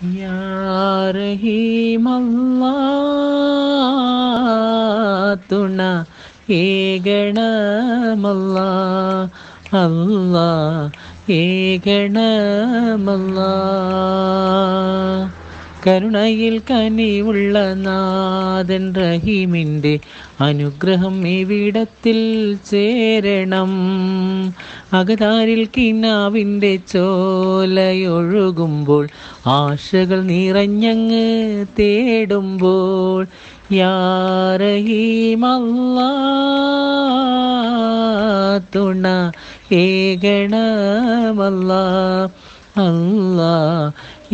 യാ റഹീമല്ലാ തുണ ഏകണമല്ലാ അല്ലാ ഏകണമല്ലാ കരുണയിൽ കനിവുള്ള നാഥൻ റഹീമിന്റെ അനുഗ്രഹം ഇവിടത്തിൽ ചേരണം. അകതാരിൽ കിനാവിന്റെ ചോലയൊഴുകുമ്പോൾ ആശകൾ നിറഞ്ഞങ്ങ് തേടുമ്പോൾ യാറഹീമല്ലാ തുണ ഏകണമല്ല അല്ലാ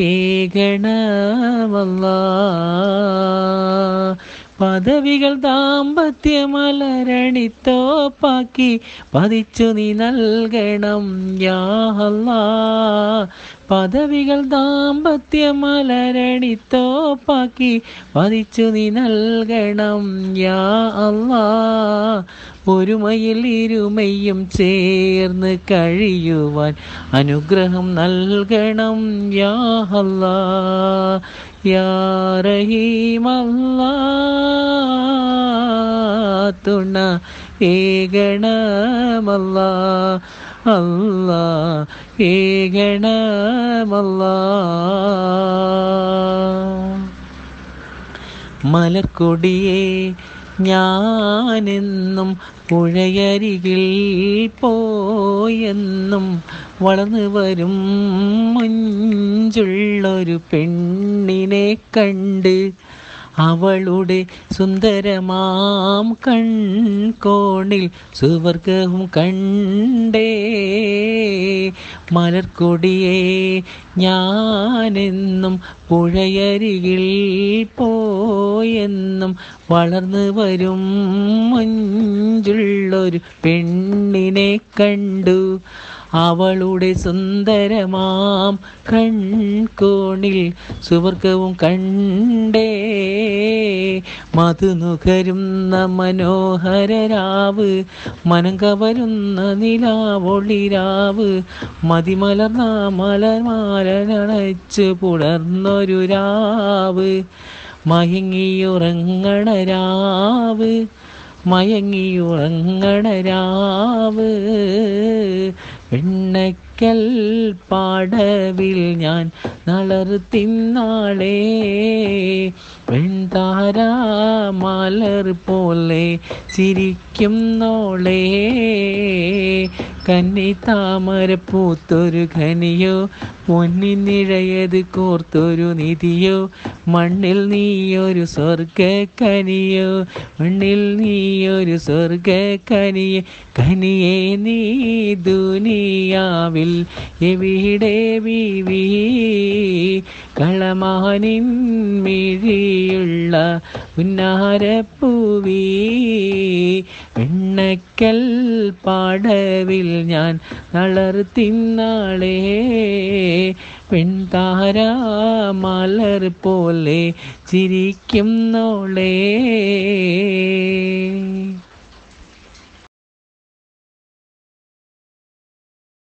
ഏകണമല്ലാ പദവികൾ ദാമ്പത്യമലരണിത്തോപ്പാക്കി പതിച്ചു നീ നൽകണം യാഹല്ലാ പദവികൾ ദാമ്പത്യമലരണിത്തോപ്പാക്കി പതിച്ചു നീ നൽകണം യാ അല്ലാ. ഒരുമയിൽ ഇരുമയും ചേർന്ന് കഴിയുവാൻ അനുഗ്രഹം നൽകണം. യാ അല്ലാ യാ റഹീമല്ലാ തുണ ഏകണമല്ല അല്ല ഏകണമല്ലാ. മലർക്കൊടിയെ ഞാനെന്നും പുഴയരികിൽ പോയെന്നും വളർന്നു വരും മുഞ്ചുള്ളൊരു പെണ്ണിനെ കണ്ട് അവളുടെ സുന്ദരമാം കൺകോണിൽ സുവർഗവും കണ്ടേ മലർക്കൊടിയെ ഞാനെന്നും പുഴയരികിൽ പോയെന്നും വളർന്നു വരും മഞ്ചുള്ളൊരു പെണ്ണിനെ കണ്ടു. അവളുടെ സുന്ദരമാം കൺകോണിൽ സുവർഗവും കണ്ടേ. മധുനുകരുന്ന മനോഹരരാവ് മനം കവരുന്ന നിലാവൊളിരാവ് മതിമലർന്ന മലർമാലനണച്ച് പുലർന്നൊരു രാവ് മയങ്ങിയുറങ്ങണ രാവ് മയങ്ങിയുറങ്ങണ രാവ് വെണ്ണക്കൽ പാടവിൽ ഞാൻ നളറ് തിന്നാളേ വെൺതാര മലർ പോലെ ചിരിക്കുന്നോളേ കന്നി താമര പൂത്തൊരു ഖനിയോ പൊന്നിനിഴയത് കോർത്തൊരു നിധിയോ. മണ്ണിൽ നീയൊരു സ്വർഗ കനിയോ മണ്ണിൽ നീയൊരു സ്വർഗ കനിയ കനിയെ നീ ദുനിയാവിൽ എവിടെ ബീവി കളമാനിൻ മിഴിയുള്ള ഉന്നാരപ്പൂവി വെണ്ണക്കൽ പാടവിൽ ഞാൻ നളർ തിന്നാളേ പെൺതാര മലർ പോലെ ചിരിക്കുന്നോളേ